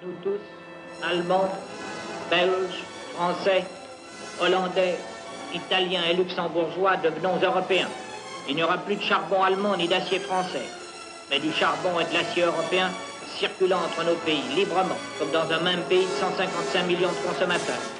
Nous tous, Allemands, Belges, Français, Hollandais, Italiens et Luxembourgeois, devenons Européens. Il n'y aura plus de charbon allemand ni d'acier français, mais du charbon et de l'acier européen circulant entre nos pays librement, comme dans un même pays de 155 millions de consommateurs.